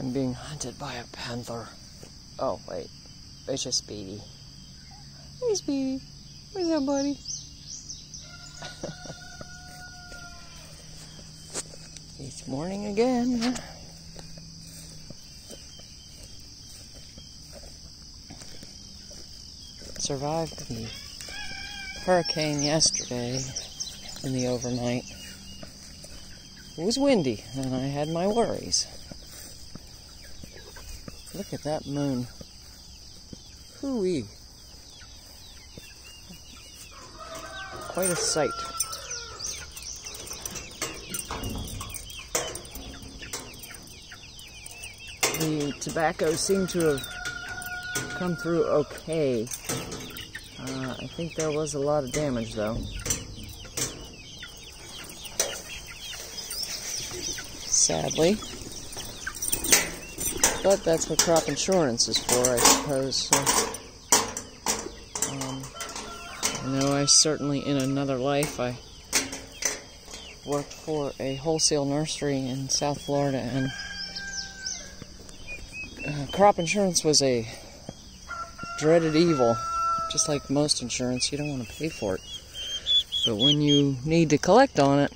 I'm being hunted by a panther. Oh, wait. It's just Speedy. Hey, Speedy. What's up, buddy? it's morning again. Survived the hurricane yesterday in the overnight. It was windy, and I had my worries. Look at that moon. Hooey. Quite a sight. The tobacco seemed to have come through okay. Uh, I think there was a lot of damage though. Sadly. But that's what crop insurance is for, I suppose. So, um, I know I certainly, in another life, I worked for a wholesale nursery in South Florida, and uh, crop insurance was a dreaded evil. Just like most insurance, you don't want to pay for it. But when you need to collect on it,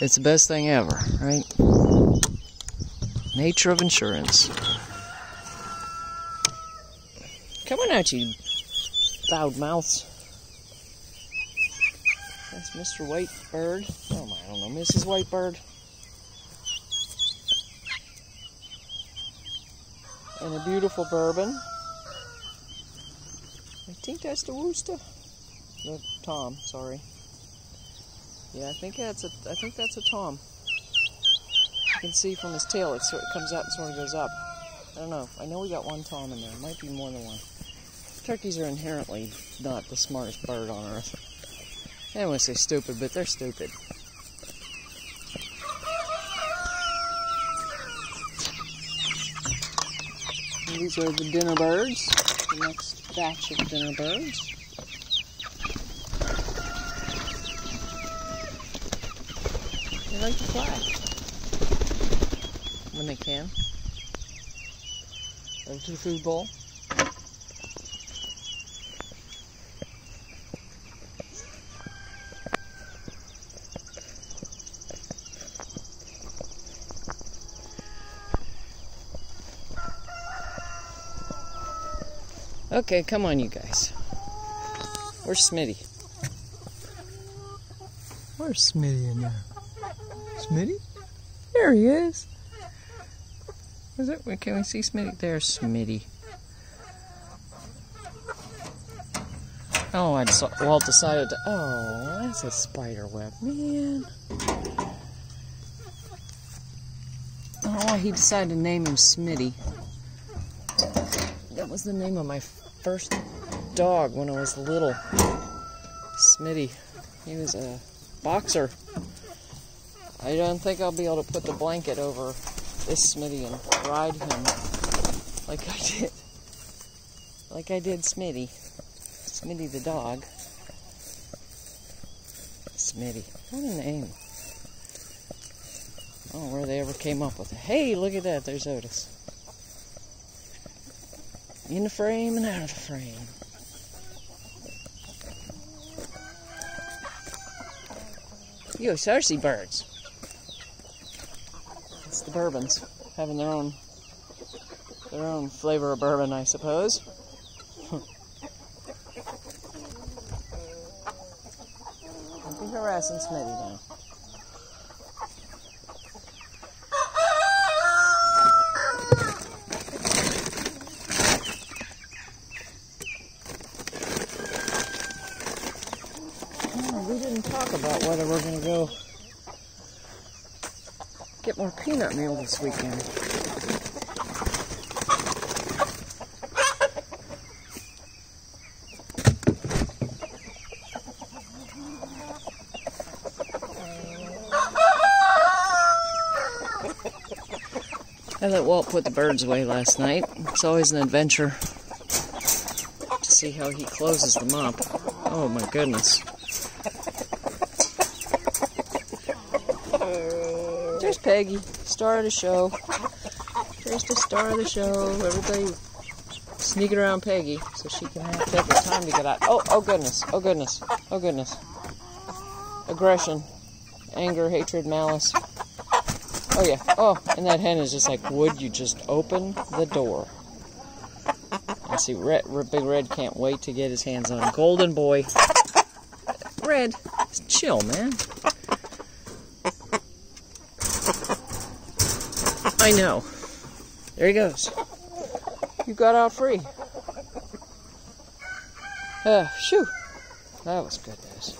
it's the best thing ever, right? Nature of insurance. Come on out, you loud mouths. That's Mr. Whitebird. Oh, I don't know, Mrs. Whitebird. And a beautiful bourbon. I think that's the Wooster. The Tom, sorry. Yeah, I think that's a I think that's a Tom. You can see from his tail, it sort of comes out and sort of goes up. I don't know. I know we got one tom in there. It might be more than one. Turkeys are inherently not the smartest bird on earth. I don't want to say stupid, but they're stupid. These are the dinner birds, the next batch of dinner birds. They like to fly when they can. Over to the food bowl. Okay, come on, you guys. Where's Smitty? Where's Smitty in there? Smitty? There he is. Is it? Can we see Smitty? There's Smitty. Oh, I Walt decided to. Oh, that's a spider web, man. Oh, he decided to name him Smitty. That was the name of my first dog when I was little. Smitty. He was a boxer. I don't think I'll be able to put the blanket over this Smitty and ride him like I did. Like I did Smitty. Smitty the dog. Smitty. What a name. I don't know where they ever came up with it. Hey, look at that. There's Otis. In the frame and out of the frame. You Cersei birds the bourbons, having their own their own flavor of bourbon, I suppose. Don't be harassing Smitty now. We didn't talk about whether we're going to go more peanut meal this weekend. I let Walt put the birds away last night. It's always an adventure to see how he closes them up. Oh my goodness. There's Peggy. Star of the show. There's the star of the show. Everybody sneaking around Peggy so she can have take her time to get out. Oh, oh goodness. Oh goodness. Oh goodness. Aggression, anger, hatred, malice. Oh yeah. Oh, and that hen is just like, would you just open the door? I see Red, Big Red can't wait to get his hands on Golden Boy. Red, chill, man. I know. There he goes. You got out free. Uh, shoo. That was good news.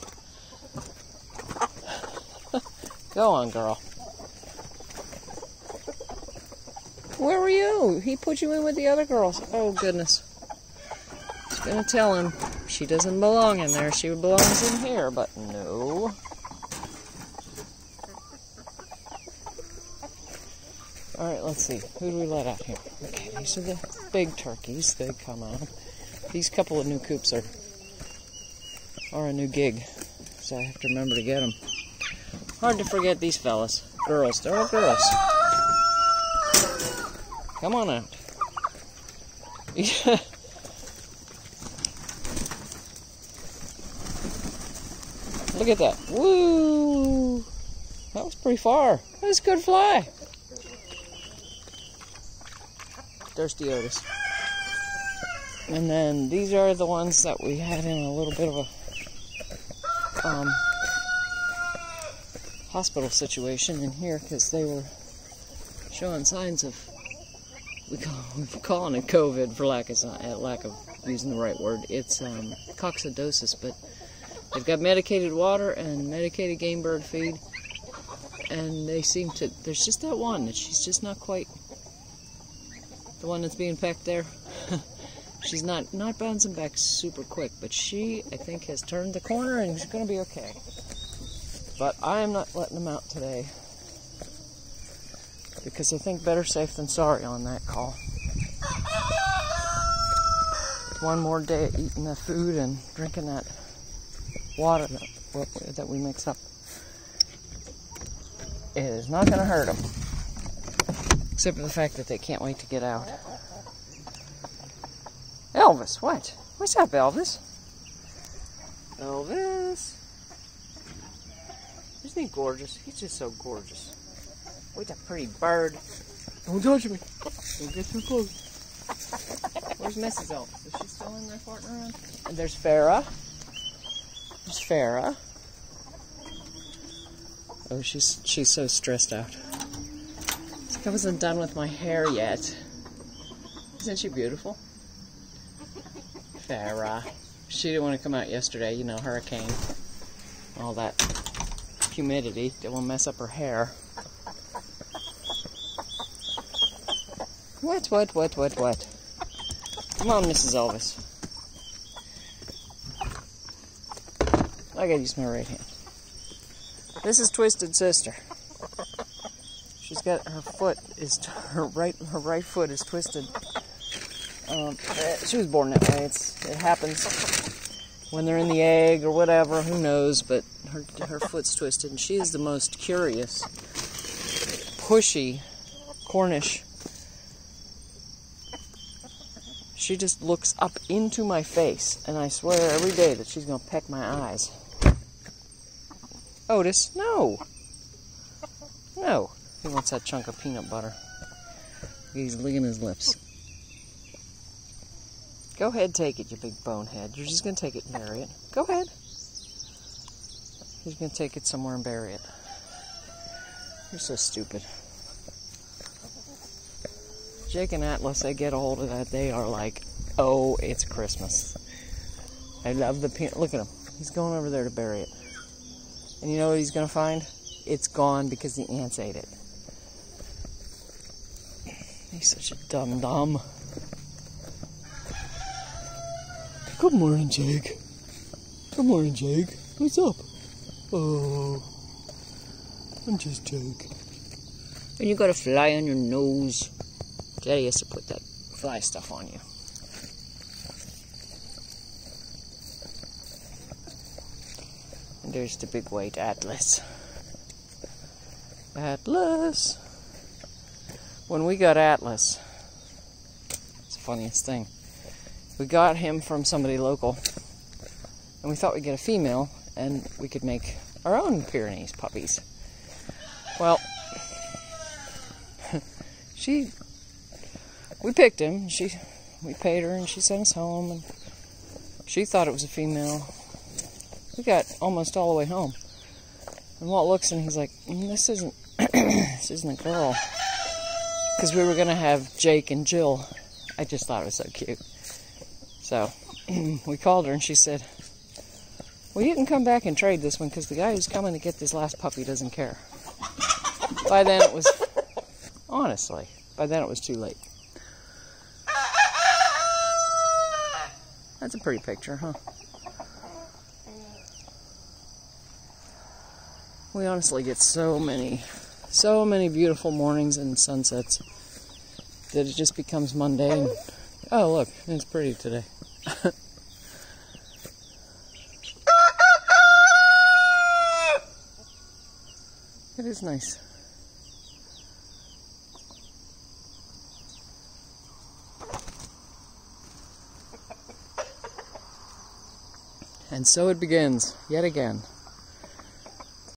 Go on, girl. Where were you? He put you in with the other girls. Oh, goodness. He's gonna tell him she doesn't belong in there. She belongs in here, but no. Let's see. Who do we let out here? Okay, these are the big turkeys. They come out. These couple of new coops are, are a new gig, so I have to remember to get them. Hard to forget these fellas. Girls. They're all girls. Come on out. Look at that. Woo! That was pretty far. That was a good fly. Thirsty Otis. And then these are the ones that we had in a little bit of a um, hospital situation in here because they were showing signs of we call we're calling it COVID for lack of uh, lack of using the right word. It's um, coccidiosis, but they've got medicated water and medicated game bird feed, and they seem to. There's just that one that she's just not quite one that's being pecked there. she's not not bouncing back super quick, but she I think has turned the corner and she's going to be okay. But I am not letting them out today because I think better safe than sorry on that call. One more day eating the food and drinking that water that, that we mix up. It is not going to hurt them. Except for the fact that they can't wait to get out. Elvis, what? What's up, Elvis? Elvis? Isn't he gorgeous? He's just so gorgeous. What a pretty bird. Don't touch me. Don't get too close. Where's Mrs. Elvis? Is she still in there farting around? And there's Farah. There's Farah. Oh, she's she's so stressed out. I wasn't done with my hair yet. Isn't she beautiful? Farah. She didn't want to come out yesterday, you know, hurricane. All that humidity that will mess up her hair. What, what, what, what, what? Come on, Mrs. Elvis. I gotta use my right hand. This is Twisted Sister. Got her foot is her right her right foot is twisted. Um, she was born that way. It's it happens when they're in the egg or whatever. Who knows? But her her foot's twisted, and she is the most curious, pushy Cornish She just looks up into my face, and I swear every day that she's going to peck my eyes. Otis, no. No. He wants that chunk of peanut butter. He's licking his lips. Go ahead, take it, you big bonehead. You're just going to take it and bury it. Go ahead. He's going to take it somewhere and bury it. You're so stupid. Jake and Atlas, they get a hold of that. They are like, oh, it's Christmas. I love the peanut. Look at him. He's going over there to bury it. And you know what he's going to find? It's gone because the ants ate it. He's such a dumb dumb. Good morning, Jake. Good morning, Jake. What's up? Oh, I'm just Jake. And you got a fly on your nose. Daddy has to put that fly stuff on you. And there's the big white Atlas. Atlas! When we got Atlas, it's the funniest thing. We got him from somebody local, and we thought we'd get a female, and we could make our own Pyrenees puppies. Well, she, we picked him. She, we paid her, and she sent us home, and she thought it was a female. We got almost all the way home, and Walt looks and he's like, mm, "This isn't, this isn't a girl." Because we were going to have Jake and Jill. I just thought it was so cute. So we called her and she said, Well, you can come back and trade this one because the guy who's coming to get this last puppy doesn't care. by then it was, honestly, by then it was too late. That's a pretty picture, huh? We honestly get so many so many beautiful mornings and sunsets that it just becomes mundane. Oh, look, it's pretty today. it is nice. And so it begins, yet again.